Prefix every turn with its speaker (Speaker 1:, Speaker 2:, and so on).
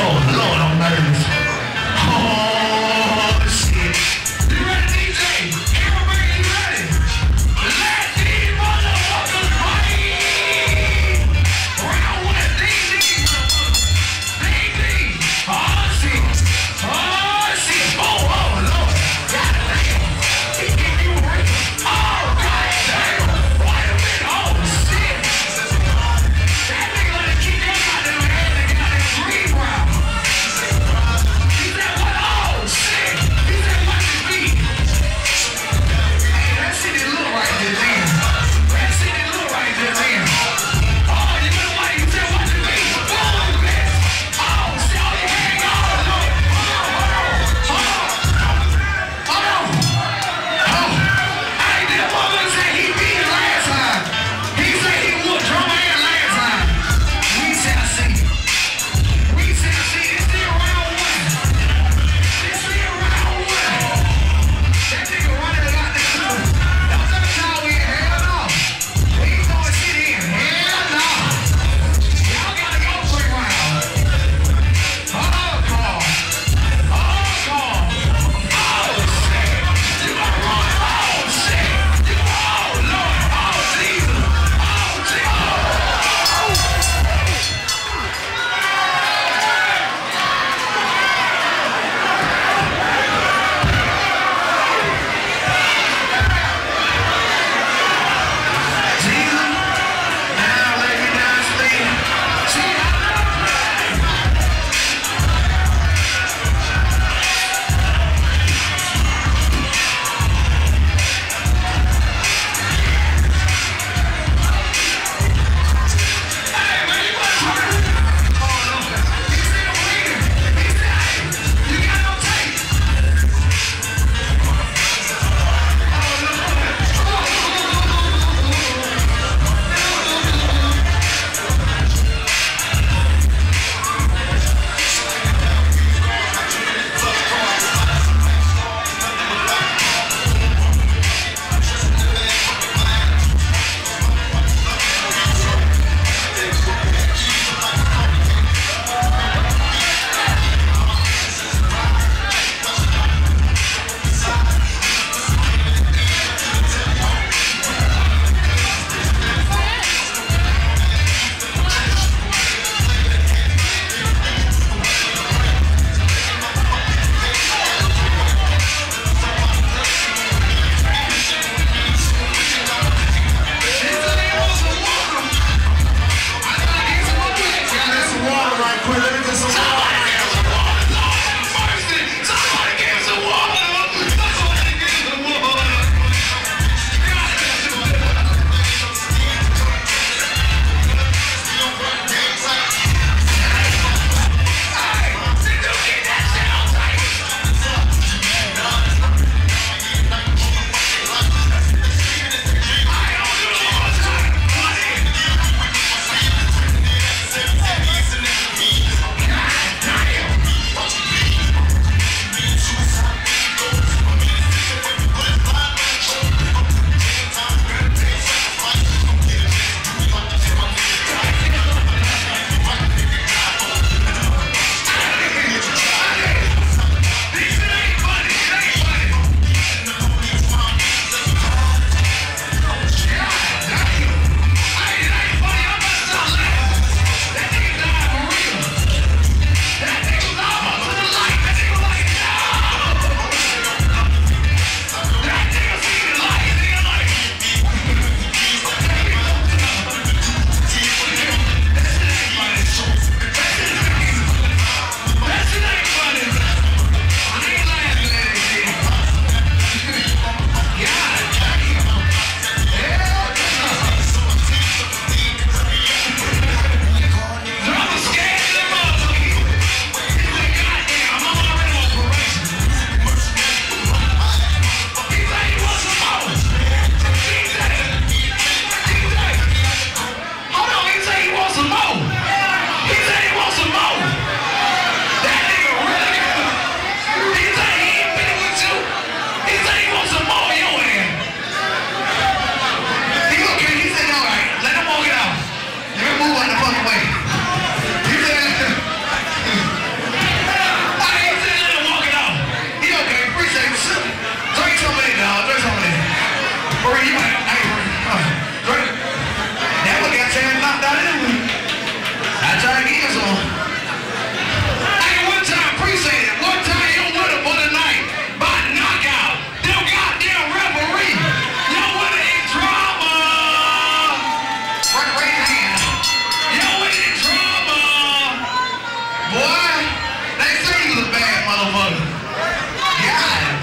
Speaker 1: Oh